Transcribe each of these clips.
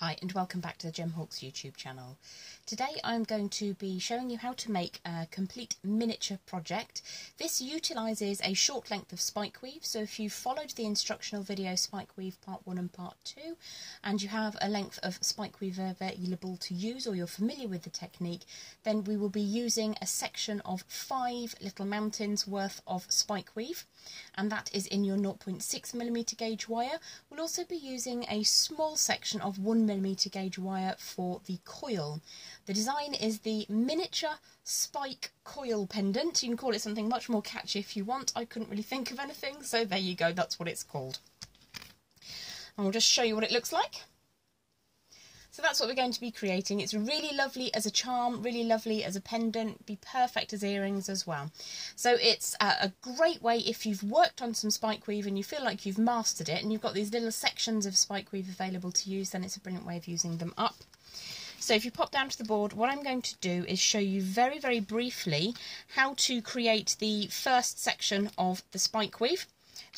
Hi and welcome back to the Jem Hawkes YouTube channel. Today I'm going to be showing you how to make a complete miniature project. This utilises a short length of spike weave, so if you followed the instructional video spike weave part 1 and part 2 and you have a length of spike weave available to use or you're familiar with the technique, then we will be using a section of 5 little mountains worth of spike weave and that is in your 0.6mm gauge wire. We'll also be using a small section of 1mm gauge wire for the coil. The design is the miniature spike coil pendant. You can call it something much more catchy if you want. I couldn't really think of anything, so there you go, that's what it's called. And we'll just show you what it looks like. So that's what we're going to be creating. It's really lovely as a charm, really lovely as a pendant, be perfect as earrings as well. So it's a great way if you've worked on some spike weave and you feel like you've mastered it and you've got these little sections of spike weave available to use, then it's a brilliant way of using them up. So if you pop down to the board, what I'm going to do is show you very, very briefly how to create the first section of the spike weave.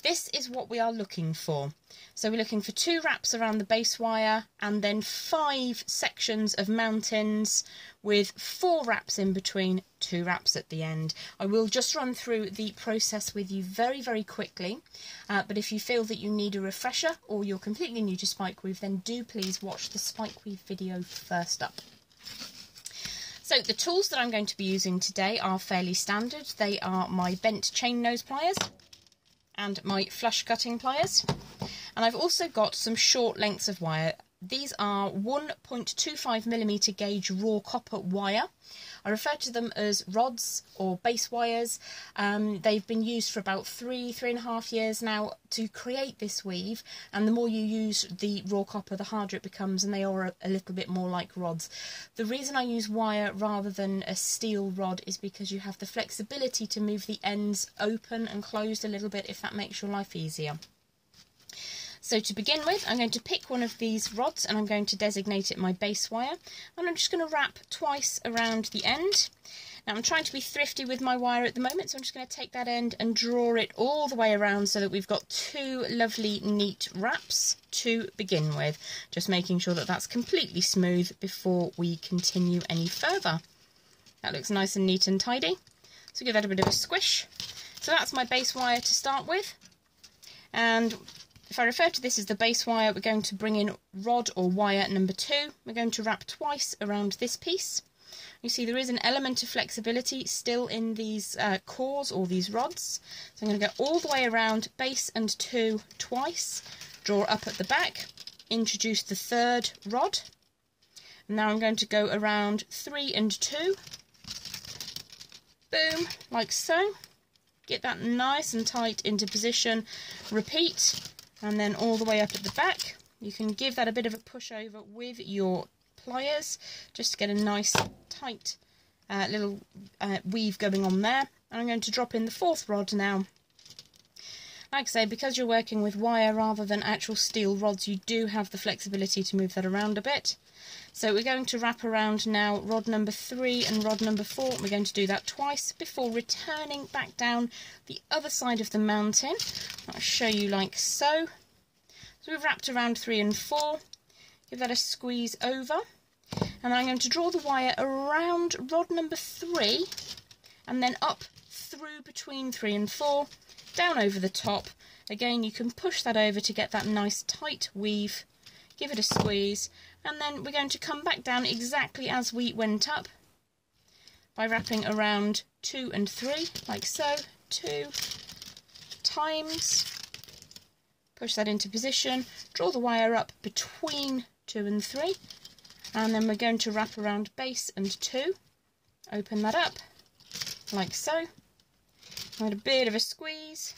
This is what we are looking for. So we're looking for two wraps around the base wire and then five sections of mountains with four wraps in between, two wraps at the end. I will just run through the process with you very, very quickly. Uh, but if you feel that you need a refresher or you're completely new to spike weave, then do please watch the spike weave video first up. So the tools that I'm going to be using today are fairly standard. They are my bent chain nose pliers and my flush cutting pliers. And I've also got some short lengths of wire. These are 1.25 millimeter gauge raw copper wire. I refer to them as rods or base wires. Um, they've been used for about three, three and a half years now to create this weave. And the more you use the raw copper, the harder it becomes, and they are a, a little bit more like rods. The reason I use wire rather than a steel rod is because you have the flexibility to move the ends open and closed a little bit if that makes your life easier. So to begin with, I'm going to pick one of these rods and I'm going to designate it my base wire. And I'm just going to wrap twice around the end. Now I'm trying to be thrifty with my wire at the moment, so I'm just going to take that end and draw it all the way around so that we've got two lovely neat wraps to begin with. Just making sure that that's completely smooth before we continue any further. That looks nice and neat and tidy. So give that a bit of a squish. So that's my base wire to start with. And if I refer to this as the base wire, we're going to bring in rod or wire number two. We're going to wrap twice around this piece. You see there is an element of flexibility still in these uh, cores or these rods. So I'm going to go all the way around base and two twice, draw up at the back, introduce the third rod. And now I'm going to go around three and two. Boom, like so. Get that nice and tight into position. Repeat and then all the way up at the back. You can give that a bit of a push over with your pliers just to get a nice tight uh, little uh, weave going on there. And I'm going to drop in the fourth rod now. Like I say, because you're working with wire rather than actual steel rods, you do have the flexibility to move that around a bit. So we're going to wrap around now rod number three and rod number four. We're going to do that twice before returning back down the other side of the mountain. I'll show you like so. So we've wrapped around three and four. Give that a squeeze over. And I'm going to draw the wire around rod number three and then up through between three and four, down over the top. Again, you can push that over to get that nice tight weave. Give it a squeeze. And then we're going to come back down exactly as we went up by wrapping around two and three like so. Two times. Push that into position. Draw the wire up between two and three. And then we're going to wrap around base and two. Open that up like so. Add a bit of a squeeze.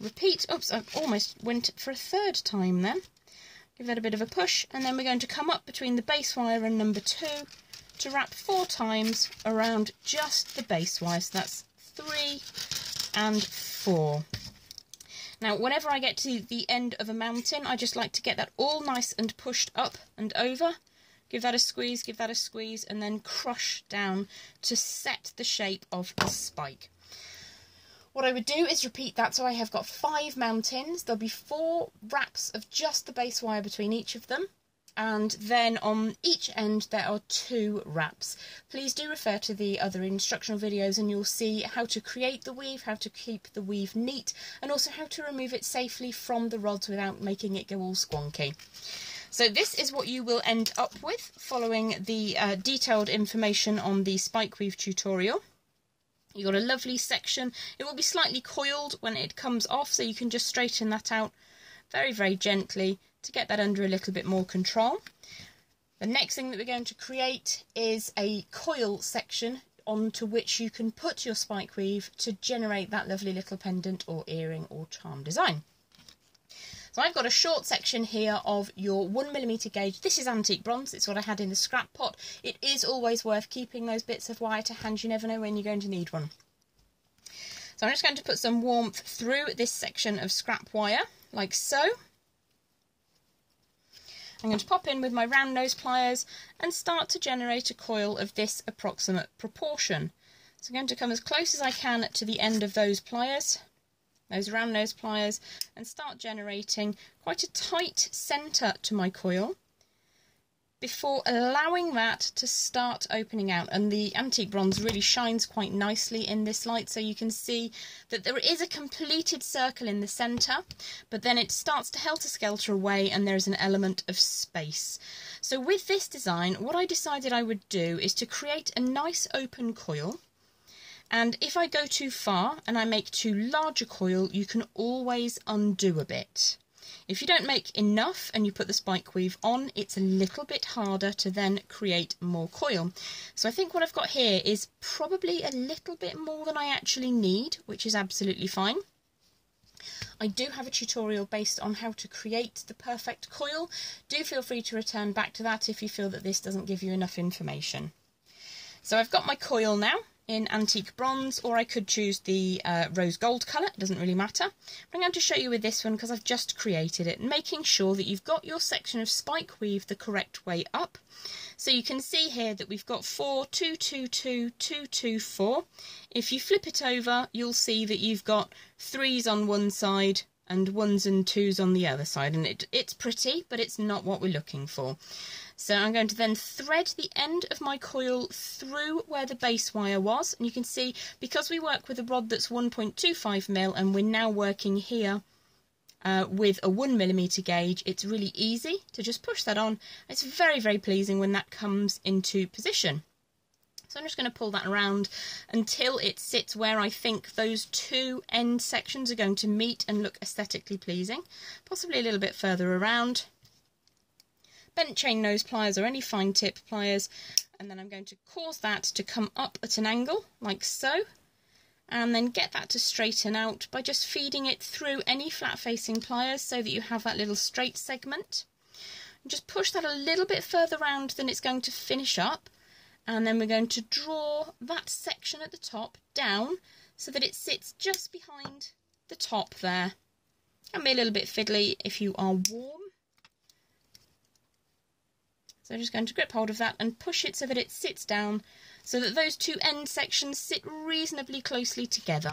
Repeat. Oops I almost went for a third time then Give that a bit of a push, and then we're going to come up between the base wire and number two to wrap four times around just the base wire. So that's three and four. Now, whenever I get to the end of a mountain, I just like to get that all nice and pushed up and over. Give that a squeeze, give that a squeeze, and then crush down to set the shape of the spike. What I would do is repeat that so I have got five mountains. There'll be four wraps of just the base wire between each of them. and then on each end there are two wraps. Please do refer to the other instructional videos and you'll see how to create the weave, how to keep the weave neat and also how to remove it safely from the rods without making it go all squonky. So this is what you will end up with following the uh, detailed information on the spike weave tutorial. You've got a lovely section. It will be slightly coiled when it comes off, so you can just straighten that out very, very gently to get that under a little bit more control. The next thing that we're going to create is a coil section onto which you can put your spike weave to generate that lovely little pendant or earring or charm design. So I've got a short section here of your one millimeter gauge. This is antique bronze, it's what I had in the scrap pot. It is always worth keeping those bits of wire to hand, you never know when you're going to need one. So I'm just going to put some warmth through this section of scrap wire, like so. I'm going to pop in with my round nose pliers and start to generate a coil of this approximate proportion. So I'm going to come as close as I can to the end of those pliers those round nose pliers and start generating quite a tight centre to my coil before allowing that to start opening out and the antique bronze really shines quite nicely in this light so you can see that there is a completed circle in the centre but then it starts to helter-skelter away and there is an element of space. So with this design what I decided I would do is to create a nice open coil and if I go too far and I make too large a coil, you can always undo a bit. If you don't make enough and you put the spike weave on, it's a little bit harder to then create more coil. So I think what I've got here is probably a little bit more than I actually need, which is absolutely fine. I do have a tutorial based on how to create the perfect coil. Do feel free to return back to that if you feel that this doesn't give you enough information. So I've got my coil now in antique bronze or I could choose the uh, rose gold colour, it doesn't really matter. But I'm going to show you with this one because I've just created it, making sure that you've got your section of spike weave the correct way up. So you can see here that we've got 4, 2, 2, 2, 2, 2, 4. If you flip it over, you'll see that you've got threes on one side and ones and twos on the other side. And it, it's pretty, but it's not what we're looking for. So I'm going to then thread the end of my coil through where the base wire was. And you can see, because we work with a rod that's 1.25 mil and we're now working here uh, with a 1mm gauge, it's really easy to just push that on. It's very, very pleasing when that comes into position. So I'm just going to pull that around until it sits where I think those two end sections are going to meet and look aesthetically pleasing. Possibly a little bit further around bent chain nose pliers or any fine tip pliers and then I'm going to cause that to come up at an angle like so and then get that to straighten out by just feeding it through any flat facing pliers so that you have that little straight segment. And just push that a little bit further round than it's going to finish up and then we're going to draw that section at the top down so that it sits just behind the top there. Can be a little bit fiddly if you are warm so I'm just going to grip hold of that and push it so that it sits down so that those two end sections sit reasonably closely together.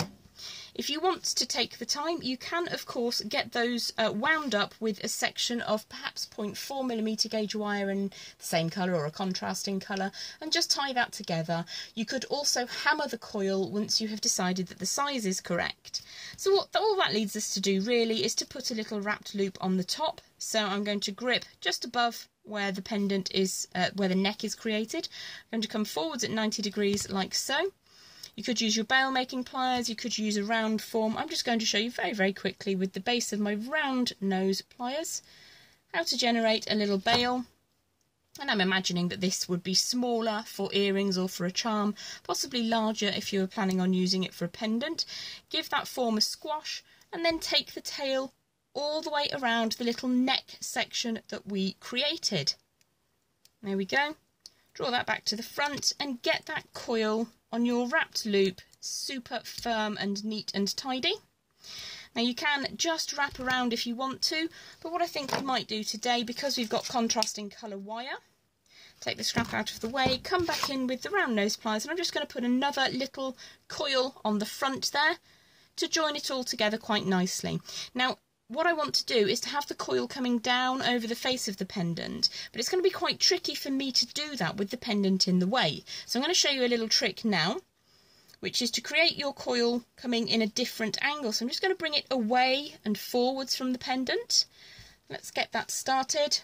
If you want to take the time, you can, of course, get those uh, wound up with a section of perhaps 0.4mm gauge wire in the same colour or a contrasting colour and just tie that together. You could also hammer the coil once you have decided that the size is correct. So what all that leads us to do really is to put a little wrapped loop on the top. So I'm going to grip just above where the pendant is, uh, where the neck is created. I'm going to come forwards at 90 degrees like so. You could use your bail making pliers, you could use a round form. I'm just going to show you very, very quickly with the base of my round nose pliers how to generate a little bail. And I'm imagining that this would be smaller for earrings or for a charm, possibly larger if you were planning on using it for a pendant. Give that form a squash and then take the tail all the way around the little neck section that we created. There we go. Draw that back to the front and get that coil on your wrapped loop super firm and neat and tidy. Now you can just wrap around if you want to, but what I think we might do today, because we've got contrasting colour wire, take the scrap out of the way, come back in with the round nose pliers, and I'm just going to put another little coil on the front there to join it all together quite nicely. Now what I want to do is to have the coil coming down over the face of the pendant, but it's going to be quite tricky for me to do that with the pendant in the way. So I'm going to show you a little trick now, which is to create your coil coming in a different angle. So I'm just going to bring it away and forwards from the pendant. Let's get that started.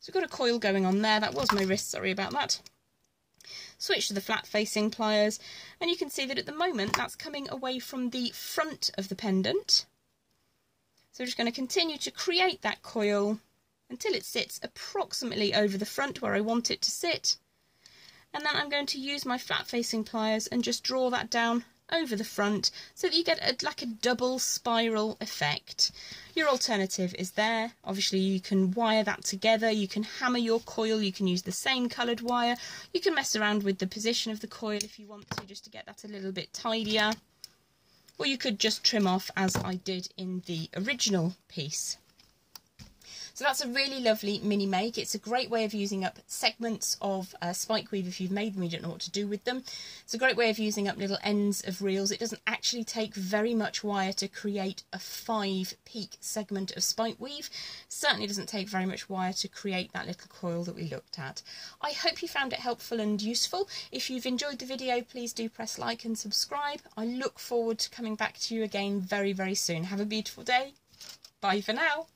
So we've got a coil going on there. That was my wrist, sorry about that. Switch to the flat facing pliers and you can see that at the moment that's coming away from the front of the pendant. So we're just going to continue to create that coil until it sits approximately over the front where I want it to sit. And then I'm going to use my flat facing pliers and just draw that down over the front so that you get a, like a double spiral effect. Your alternative is there. Obviously you can wire that together, you can hammer your coil, you can use the same coloured wire, you can mess around with the position of the coil if you want to just to get that a little bit tidier. Or you could just trim off as I did in the original piece. So that's a really lovely mini make. It's a great way of using up segments of uh, spike weave if you've made them, you don't know what to do with them. It's a great way of using up little ends of reels. It doesn't actually take very much wire to create a five peak segment of spike weave. Certainly doesn't take very much wire to create that little coil that we looked at. I hope you found it helpful and useful. If you've enjoyed the video, please do press like and subscribe. I look forward to coming back to you again very, very soon. Have a beautiful day. Bye for now.